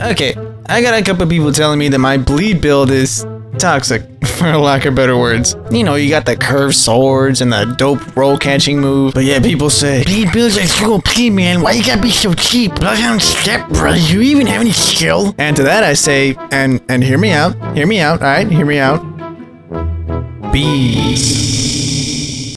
Okay, I got a couple people telling me that my bleed build is toxic, for lack of better words. You know, you got the curved swords and the dope roll catching move. But yeah, people say, Bleed builds are so OP, man. Why you gotta be so cheap? Bloodhound step, bro. Do you even have any skill? and to that I say, and and hear me out, hear me out, alright, hear me out. Bees.